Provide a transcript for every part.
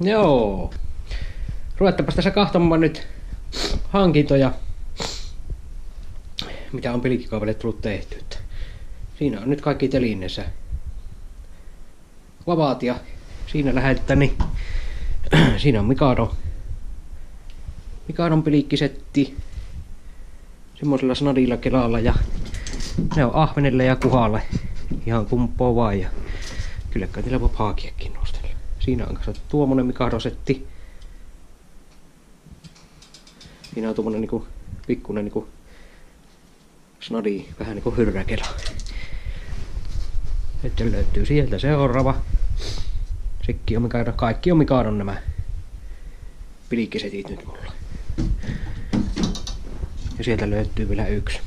Joo. Ruvettapas tässä kahtomaan nyt hankintoja, mitä on pilikkikaupille tullut tehty. Siinä on nyt kaikki telineessä. Vapaat ja siinä lähettää, niin siinä on Mikado. Mikadon pilikkisetti. Semmoisella snadilla kelalla ja ne on ahvenelle ja kuhalle. Ihan kumpoo vaan ja kyllä kai niillä voi haakiakin nostella. Siinä on kanssa tuommoinen Mikado-setti. Siinä on tuommoinen niinku pikkunen niinku snadi, vähän niinku hyrräkela. Sitten löytyy sieltä seuraava. Sikki on Mikadon, kaikki on Mikadon nämä pilikkisetit nyt mulla. Ja sieltä löytyy vielä yksi.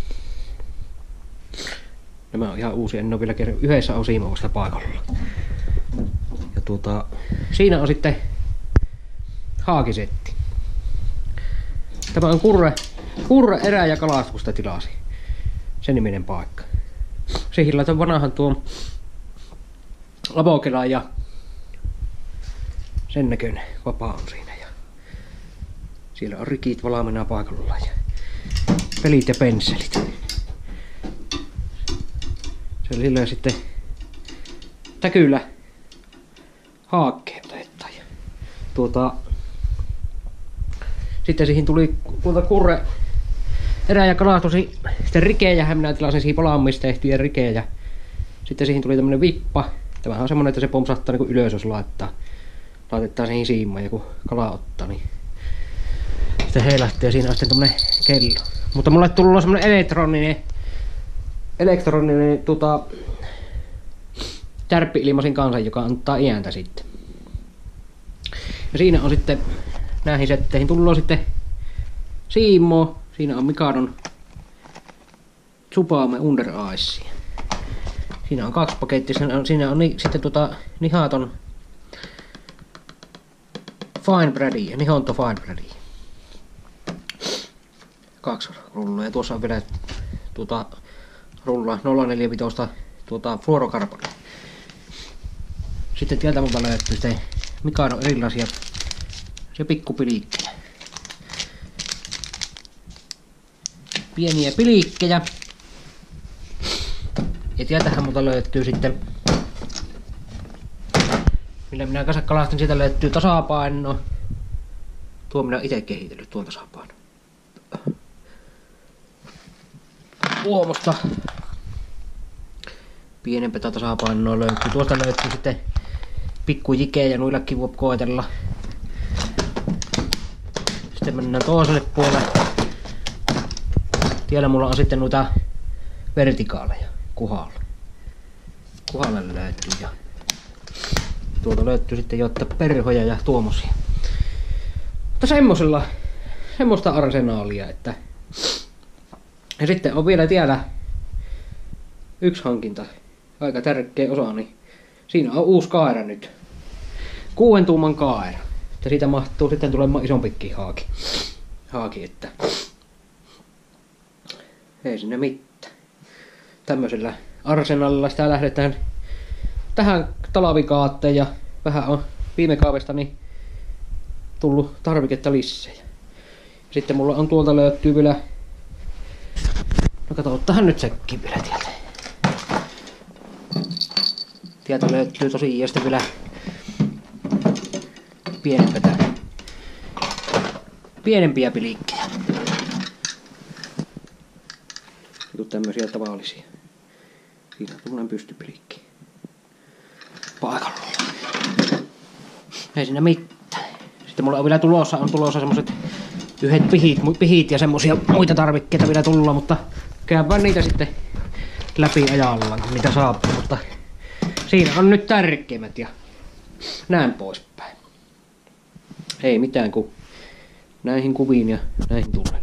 Nämä on ihan uusia, en ole vielä kerran. Yhdessä Siimo paikalla. Tuota, siinä on sitten haakisetti. Tämä on Kurre, Kurre erä- ja kalastusta tilasi. Sen niminen paikka. Siihen laitan vanhan tuon avokelaan ja sen näköinen vapaa on siinä. Ja siellä on rikit valmiina paikalla ja pelit ja pensselit. Se oli sitten täkyllä haakkeen. Ja tuota, sitten siihen tuli tuolta kurre erä- ja kalastusi sitten rikejä, minä tilasin siihen palaamista tehtyjä rikejä. Sitten siihen tuli tämmönen vippa. Tämähän on semmonen, että se pompsattaa niin ylös, jos laittaa. Laitetaan siihen siimaan joku kala ottaa, niin sitten heilähtää siinä on sitten tämmönen kello. Mutta mulle tullut semmonen elektroninen elektroninen tota, tärppi-ilmasin kanssa, joka antaa iäntä sitten. Ja siinä on sitten näihin setteihin tullut sitten Siimo, siinä on Mikadon Tsupame Under Ice. Siinä on kaksi pakettia, siinä on, siinä on ni, sitten tota Nihaton Fine Brady, Nihonto Fine Brady. Kaksi rullaa ja tuossa on vielä tuota rulla 045 tuota fluorokarbonia. Sitten tieltä multa löytyy sitten Mikado erilaisia se pikkupiliikkejä. Pieniä piliikkejä. Ja täältähän multa löytyy sitten millä minä kanssa kalastan, sieltä löytyy tasapaino. Tuo minä itse kehitellyt tuon tasapaino. Uomosta pienempää tasapainoa löytyy. Tuosta löytyy sitten pikkujikejä ja nuillakin voi koetella. Sitten mennään toiselle puolelle. Tiellä mulla on sitten noita vertikaaleja kuhalla. Kuhalle löytyy ja tuolta löytyy sitten jotta perhoja ja tuomosia. Mutta semmosella, semmoista arsenaalia, että ja sitten on vielä tiellä yksi hankinta, aika tärkeä osa, niin siinä on uusi kaera nyt. Kuuden tuuman kaera. Että siitä mahtuu sitten tulemaan isompikin haaki. Haaki, että ei sinne mitään. Tämmöisellä arsenalilla sitä lähdetään tähän talvikaatteen ja vähän on viime kaavesta niin tullut tarviketta lisää. Sitten mulla on tuolta löytyy vielä No kato, ottahan nyt sekki vielä tieltä. Tieltä löytyy tosi sitten vielä pienempää. Pienempiä pilikkejä. Niin tämmöisiä tavallisia. Siinä on tämmönen pystypilikki. Paikalla. Ei siinä mitään. Sitten mulla on vielä tulossa, on tulossa semmoset yhdet pihit, pihit ja semmosia muita tarvikkeita vielä tulla, mutta käydään niitä sitten läpi ajallaan, kun niitä saa, mutta siinä on nyt tärkeimmät ja näin poispäin. Ei mitään kuin näihin kuviin ja näihin tulee.